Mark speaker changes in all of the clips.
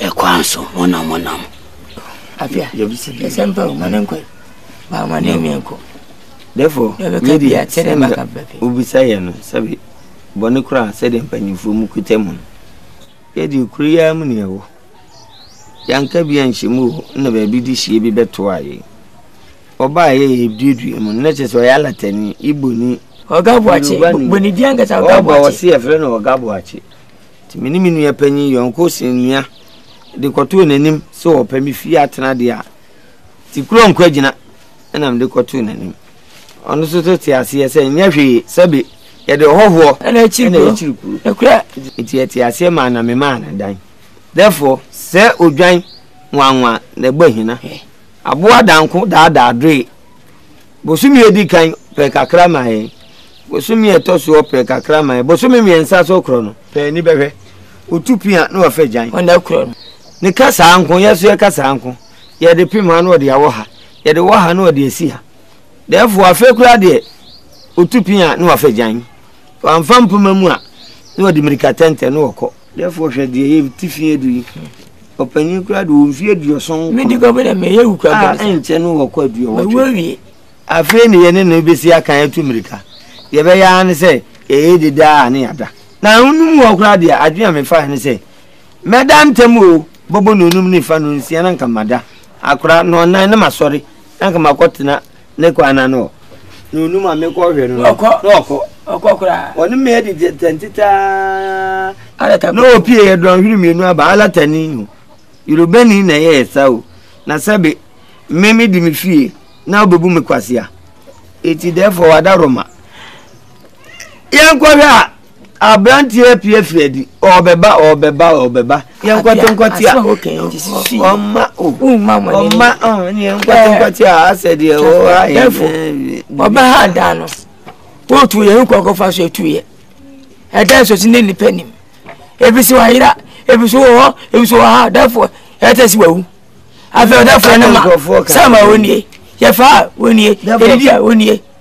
Speaker 1: ɛkwan so wɔn
Speaker 2: a
Speaker 3: wɔnam. afia
Speaker 2: yɛsɛ mpa o ma ne nkɔ baa ma ne mmea nkɔ.
Speaker 3: therefore
Speaker 2: medi
Speaker 3: obisa yɛ no sɛbi bɔne kora a sɛdeɛ mpanyinfoɔ mu kuta mu no yɛde kuro yi ara mu ne ɛwɔ yɛanka bi anhyɛ mu o na baabi de hyie bi bɛtoa yɛ ɔbaa yɛ yɛduadua mu no na kyerɛ sɛ ɔyɛ alatani iboni
Speaker 2: Ɔga Boakye,
Speaker 3: Yoruba ni.
Speaker 2: bɔ ne din ankasa, Ɔga
Speaker 3: Ɔba
Speaker 2: Boakye.
Speaker 3: ɔse yɛfrɛ no Ɔga Boakye. Nti me ne me nua panyin yɔnko Senua de kɔtoo n'anim sɛ ɔpɛ me fie atena deɛ a, Tikurɔ Nkwagyina na mede kɔtoo n'anim. Ɔno nso so te aseɛ sɛ nyɛ hwee sɛbe yɛde ɔhɔhoɔ
Speaker 2: Ɛna akyiri kuro.
Speaker 3: akyiri kuro.
Speaker 2: Na kura
Speaker 3: Nti yɛte aseɛ maa na memaa no dan. Therefore, sɛ odwan nwanwa na ɛbɔ ahina. Aboa danko daadaa doe. Bosome a ɛdi kan pɛ kakra ma yɛn, bosome a ɛtɔ soɔ pɛ kakra ma yɛn, bosome mmiɛnsa so korɔ no. Pɛ ani bɛhwɛ, ɔtu pia na wafa gyan.
Speaker 2: Ɔna korɔ no.
Speaker 3: Ne ka saa nko, yɛn nso yɛ ka saa nko, yɛde pem ha na ɔde awɔ ha, yɛde wɔ ha na ɔde asi ha. Therefore afei koraa deɛ ɔtu pia na wafa gyan, wanfa mpoma mu a na ɔde mmirika tɛntɛn na ɔkɔ. Therefore hwɛ deɛ yɛ tifi adu yi ɔpanyin kura de wɔn mfie aduɔsɔn
Speaker 2: kuro medi gɔbɛ dɛ mɛ yɛ wukura
Speaker 3: gɔbɛ
Speaker 2: a
Speaker 3: ɛnkyɛ no wɔkɔ aduɔwɔtwe afei ne yɛne no bɛsi akan atu mmirika deɛ ɛbɛyɛ ara ne sɛ yɛyɛ deda a ne yɛada na wonom wɔ koraa deɛ adwene a mefaeɛ ne sɛ mɛda ntɛm o bɔbɔ no onum ne fa no nsia na nka mada akora na ɔnan na masɔre na nka makɔtena Ne kɔ ana no na onu ma me kɔ hwɛ no no
Speaker 2: ɔkɔ
Speaker 3: na ɔkɔ
Speaker 2: ɔkɔ koraa
Speaker 3: ɔne me adi
Speaker 2: tɛntɛtaa
Speaker 3: na ɔpie yɛ dɔn hwiri mmienu aba alatani ho yorubani na ɛyɛ ɛsa o na sɛbe me me di me fie na ɔbɛbu me kwasea eti dɛfɔ wada roma yɛnkɔhwɛ a Aberanteɛ pie firi adi. Ɔbɛba, ɔbɛba, ɔbɛba. Yɛn nkwati nkwati a. Ɔma o. Ɔma o. Yɛn nkwati nkwati a asɛ deɛ o ayɛ.
Speaker 2: Dɛfo ɔbɛ ha dan no. Wotu yɛ nkɔ kɔfa so etu yɛ. Ɛdɛ nso si ne nipa nim. Ebi si wayera, ebi so wɔ hɔ, ebi so wɔ ha. Dɛfo ɛtɛ si wawu. Afɛ dɛfo ne ma. Sɛ ma wɔn nie. Yɛ fa wɔn nie. Yɛ didi a wɔn nie.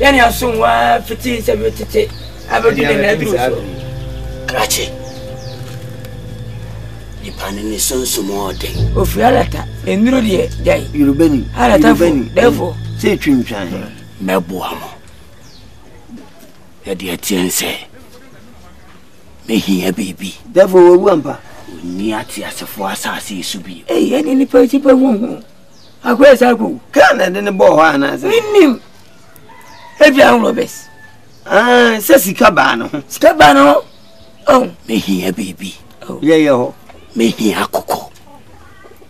Speaker 2: yɛne aso ho a fiti sɛ bi tete abɛdu ne na aduru so
Speaker 1: krakye nipa no ne sunsum ɔden
Speaker 2: ofiri alata nnuro deɛ gyae
Speaker 3: yorubani
Speaker 2: alata
Speaker 3: fo
Speaker 2: dɛfo
Speaker 3: sɛ twintwan
Speaker 1: mɛboa mo ɛde ateɛ n sɛ mehia biribi.
Speaker 3: Dɛfo wɔwu ampa.
Speaker 1: Onni ateasefoɔ asase so bi.
Speaker 2: Ei, ɛde nnipa akyi bɛ ho ho. Akoyɛ saa ko.
Speaker 3: Kaa na ɛde ne bɔɔ hɔ anaasɛ?
Speaker 2: Mennim. Ebi ahoro Robert.
Speaker 3: Ah, sɛ sika baa ne ho.
Speaker 2: Sika
Speaker 1: baa ne ho.
Speaker 3: Oh. Mehia biribi. Oh. Yɛyɛ hɔ.
Speaker 2: Mehia
Speaker 3: kɔkɔ.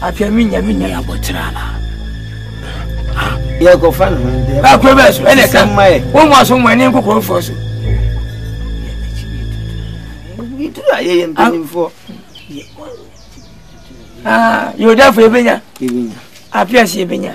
Speaker 2: afei mi nya mi nua
Speaker 1: abɔtira na.
Speaker 3: yɛ kɔ fa ne ho ntɛ.
Speaker 2: baako bɛ so ɛna ka wɔn mu aso mu ɛne nkokoro fɔ so.
Speaker 3: yɛturu a yɛyɛ mpanyinfoɔ.
Speaker 2: yɛ o dafo yɛ
Speaker 3: bɛ nya
Speaker 2: apia si
Speaker 4: yɛ bɛ
Speaker 3: nya.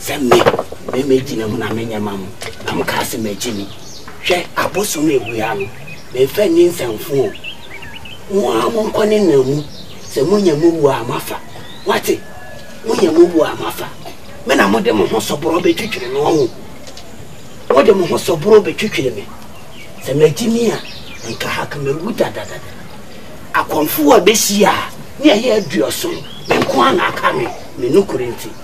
Speaker 3: Sɛ
Speaker 1: me, me megyina mu na menyɛ ma mo, na mo kaa se magye ni. Hwɛ, abosom awia no, me mfa nni nsɛmfo o. Mo ara mo nkɔ ne nam mu, sɛ mo nya mo wuo a mo afa. Moate? Mo nya mo wuo a mo afa. Me na mo de mo ho sɔborɔ betwitwiri me, wahu? Mo de mo ho sɔborɔ betwitwiri me. Sɛ magye ni a, anka haka mawu dadadada. Akɔmfoɔ a behyia a, ne ɛyɛ aduɔson, me nko ara na aka me, me nokore nti.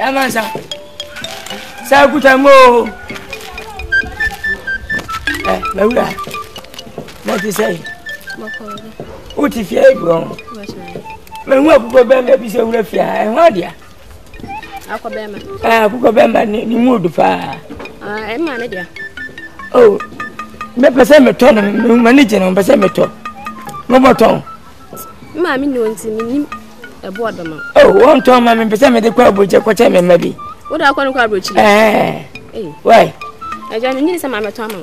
Speaker 4: Yamansa. Sa kuta mo. Eh, mawura. Na ti sɛ. Wo ti fie bro. Mɛ hu akokɔ bɛn bɛ bi sɛ wura fie a, ɛho adea.
Speaker 2: Akokɔ bɛrima.
Speaker 4: Ah, akokɔ bɛrima ne ne mu odu paa.
Speaker 2: Ah, ɛyɛ maa ne deɛ.
Speaker 4: Oh, mepɛ sɛ metɔ no, mma ne gyina, mepɛ sɛ metɔ. Mobɔtɔn.
Speaker 2: Mmaa mi nnuo nti, menim ɛbo
Speaker 4: ɔdɔm.
Speaker 2: Oh,
Speaker 4: wɔntɔn ma me, mepɛ sɛ mede kɔ aburokyɛ kɔkyɛ me mma bi.
Speaker 2: Wode akɔ no kɔ aburokyire?
Speaker 4: Ɛɛ. Wai.
Speaker 2: Ɛgya, menyini sɛ maamɛtɔ ama.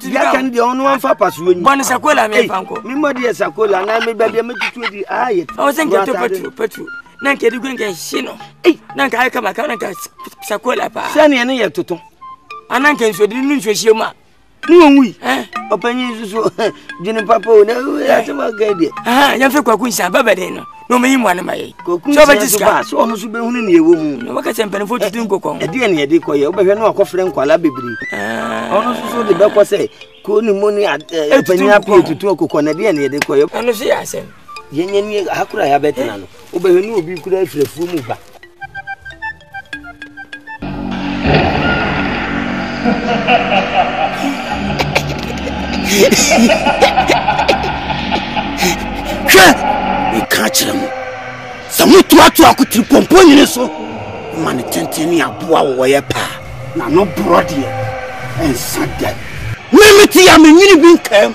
Speaker 4: diaka no deɛ ɔno amfa pasoɔ
Speaker 2: nyi bɔne sakola me
Speaker 5: mfa nkɔ
Speaker 3: memmɔ
Speaker 5: deɛ
Speaker 3: sakola na me baabi a
Speaker 5: mɛtutuo di
Speaker 3: ayɛ
Speaker 5: ɔwɔ
Speaker 3: sɛ nkɛtɔ patro
Speaker 5: patro
Speaker 3: na nkɛde gu nkɛhye no na nka ayɛ
Speaker 2: kama kama na nka sakola paa
Speaker 3: sɛneɛ ne yɛ toto
Speaker 2: ana nka nsuo de no nsuo hyia mu a
Speaker 3: ne wɔwui ɔpanyin nso so dwene papa o na asɛm aka deɛ
Speaker 2: yɛmfɛ kwaku nsa bɛbɛden no na ɔmɛyi mmoane ma
Speaker 3: yɛn
Speaker 2: sɛ ɔbɛgye sika
Speaker 3: sɛ ɔno nso bɛhunu ne ɛwɔ mu
Speaker 2: na wɔka sɛ mpanimfoɔ tutu nkokɔ
Speaker 3: ɛdeɛ ne ɛde kɔyɛ wobɛhwɛ na wakɔfrɛ nkwala bebree ah. ɔno nso so de bɛkɔ sɛ kuro ne mu ne panyin
Speaker 2: apii
Speaker 3: ɛtutu nkokɔ na ɛdeɛ ne ɛde kɔyɛ
Speaker 2: ɛno so yɛ asɛm
Speaker 3: yɛnyɛ ne akora yɛabɛtena no wobɛhwɛ ne obi kura afirafuo mu ba
Speaker 1: Hwɛ! Meka akyerɛ mo, sɛ motoatoa akotiripɔmpɔ nyini so ma ne tenten ne aboa wɔwɔyɛ paa na no borɔ deɛ ɛnsa da.
Speaker 3: Me
Speaker 6: mete a
Speaker 3: menyini bi nkaa mu.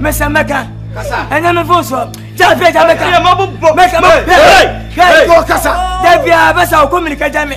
Speaker 2: Mesa meka ɛnyɛ me fo soɔ gya fɛ gya meka meka meka kasa da bia bɛsa wo kɔmini ka
Speaker 3: gya me